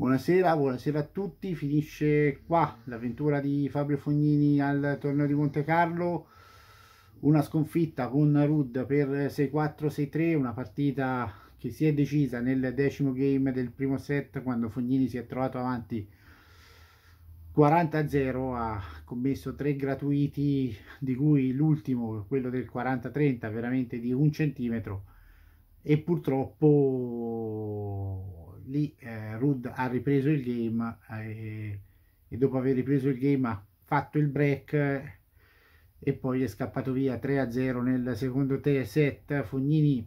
Buonasera, buonasera a tutti. Finisce qua l'avventura di Fabio Fognini al torneo di Monte Carlo. Una sconfitta con Rud per 6-4-6-3, una partita che si è decisa nel decimo game del primo set quando Fognini si è trovato avanti 40-0, ha commesso tre gratuiti di cui l'ultimo, quello del 40-30, veramente di un centimetro e purtroppo lì eh, Rud ha ripreso il game eh, e dopo aver ripreso il game ha fatto il break e poi è scappato via 3-0 nel secondo set. Fognini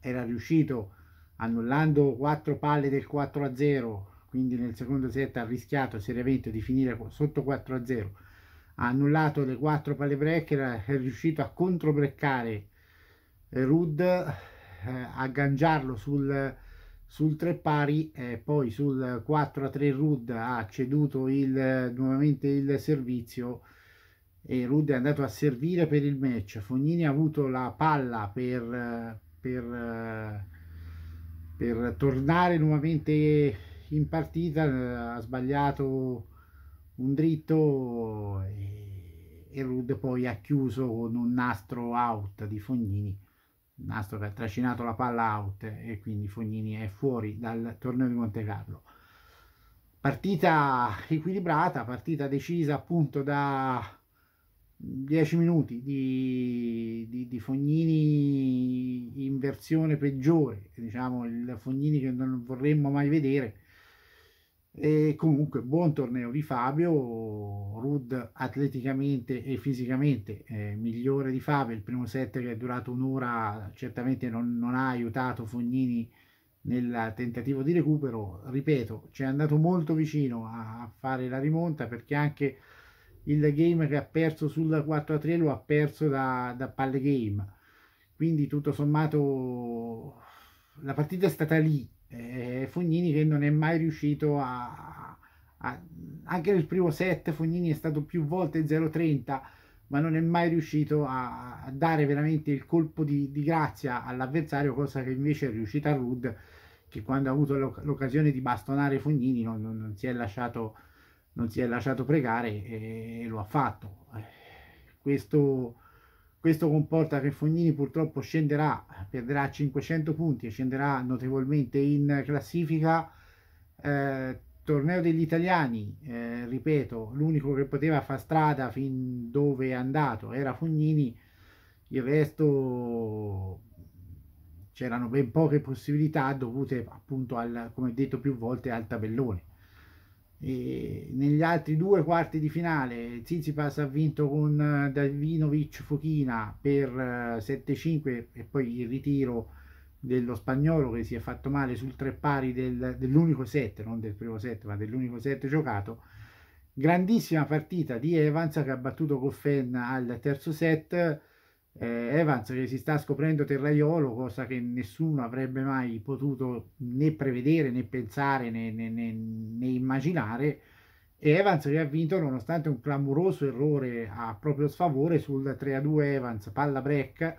era riuscito annullando 4 palle del 4-0, quindi nel secondo set ha rischiato seriamente di finire sotto 4-0. Ha annullato le 4 palle break, è riuscito a controbreccare Rud, eh, a gangiarlo sul sul 3 pari eh, poi sul 4 a 3 Rud ha ceduto il, nuovamente il servizio e Rud è andato a servire per il match. Fognini ha avuto la palla per, per, per tornare nuovamente in partita ha sbagliato un dritto e, e Rud poi ha chiuso con un nastro out di Fognini nastro che ha trascinato la palla out e quindi Fognini è fuori dal torneo di Monte Carlo. Partita equilibrata, partita decisa appunto da 10 minuti di, di, di, Fognini in versione peggiore, diciamo il Fognini che non vorremmo mai vedere e comunque buon torneo di Fabio, Rud atleticamente e fisicamente eh, migliore di Fabio, il primo set che è durato un'ora certamente non, non, ha aiutato Fognini nel tentativo di recupero, ripeto, ci è andato molto vicino a, a fare la rimonta perché anche il game che ha perso sul 4-3 lo ha perso da, da palle game, quindi tutto sommato la partita è stata lì, eh, Fognini che non è mai riuscito a, anche nel primo set Fognini è stato più volte 0-30 ma non è mai riuscito a, dare veramente il colpo di, di grazia all'avversario cosa che invece è riuscita a Rud che quando ha avuto l'occasione di bastonare Fognini non, non, non, si è lasciato non si è lasciato pregare e, e lo ha fatto eh, questo questo comporta che Fognini purtroppo scenderà, perderà 500 punti e scenderà notevolmente in classifica. Eh, torneo degli italiani, eh, ripeto, l'unico che poteva fare strada fin dove è andato era Fognini, il resto c'erano ben poche possibilità dovute appunto al, come detto più volte, al tabellone. E negli altri due quarti di finale Zizipas ha vinto con eh, Davinovic Fochina per 7-5 eh, e poi il ritiro dello spagnolo che si è fatto male sul tre pari del, dell'unico set, non del primo set ma dell'unico set giocato. Grandissima partita di Evans che ha battuto Goffen al terzo set. Eh, Evans che si sta scoprendo terraiolo, cosa che nessuno avrebbe mai potuto né prevedere né pensare né, né, né, né immaginare. E Evans che ha vinto nonostante un clamoroso errore a proprio sfavore sul 3-2 Evans, palla break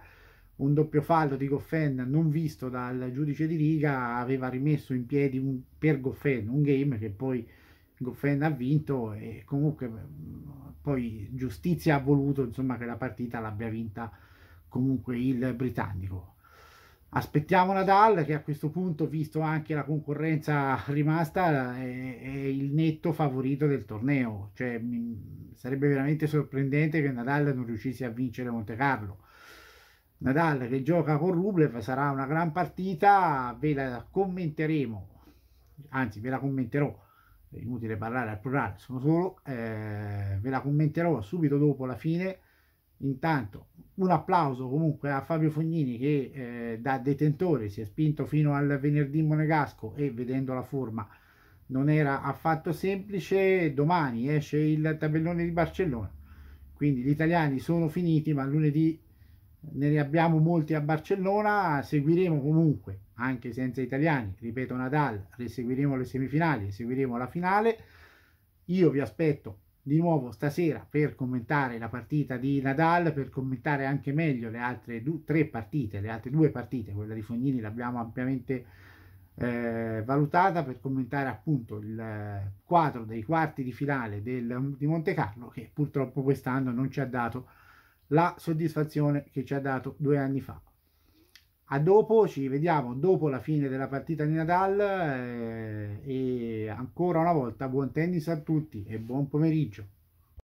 un doppio fallo di Goffen non visto dal giudice di riga aveva rimesso in piedi un, per Goffen un game che poi Goffen ha vinto e comunque poi giustizia ha voluto insomma che la partita l'abbia vinta comunque il britannico. Aspettiamo Nadal che a questo punto visto anche la concorrenza rimasta è, è il netto favorito del torneo. Cioè mi, sarebbe veramente sorprendente che Nadal non riuscisse a vincere Monte Carlo Nadal che gioca con Rublev sarà una gran partita ve la commenteremo anzi ve la commenterò è inutile parlare al plurale, sono solo, eh, ve la commenterò subito dopo la fine. Intanto un applauso comunque a Fabio Fognini che eh, da detentore si è spinto fino al venerdì monegasco e vedendo la forma non era affatto semplice. Domani esce il tabellone di Barcellona, quindi gli italiani sono finiti, ma lunedì ne abbiamo molti a Barcellona, seguiremo comunque anche senza italiani, ripeto Nadal, seguiremo le semifinali, seguiremo la finale, io vi aspetto di nuovo stasera per commentare la partita di Nadal, per commentare anche meglio le altre due, tre partite, le altre due partite, quella di Fognini l'abbiamo ampiamente eh, valutata per commentare appunto il quadro dei quarti di finale del, di Monte Carlo che purtroppo quest'anno non ci ha dato la soddisfazione che ci ha dato due anni fa. A dopo, ci vediamo dopo la fine della partita di Nadal eh, e ancora una volta buon tennis a tutti e buon pomeriggio.